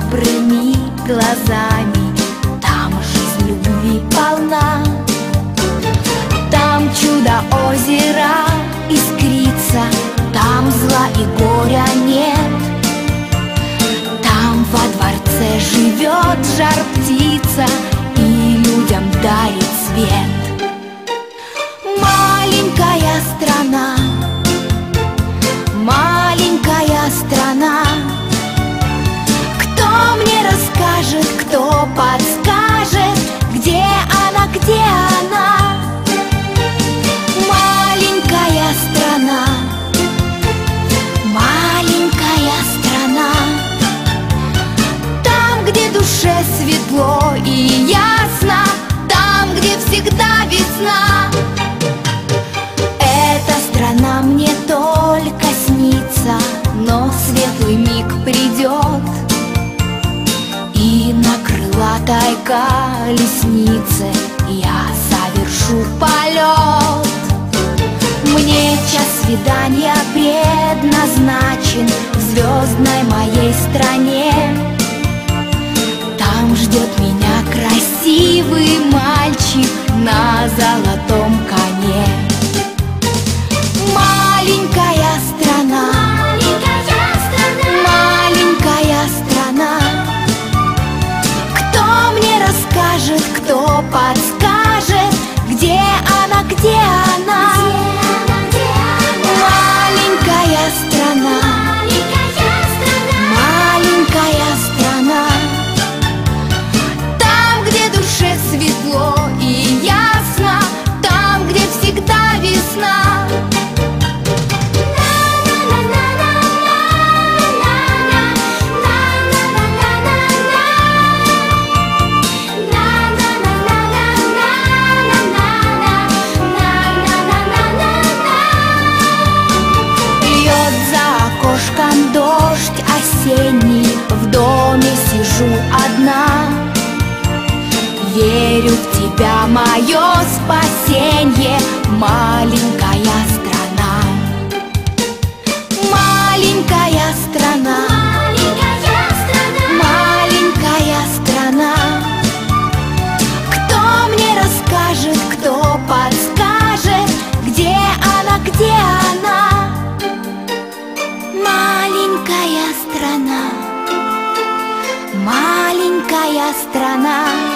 добрыми глазами. Там жизнь любви полна. Там чудо озера душе светло и ясно Там, где всегда весна. Эта страна мне только снится Но светлый миг придет. И на крылатой колеснице Я совершу полет. Мне час свидания предназначен В звездной моей стране Там ждет меня красивый мальчик На золотом доме сижу одна. Верю в тебя, мое спасенье Маленькая страна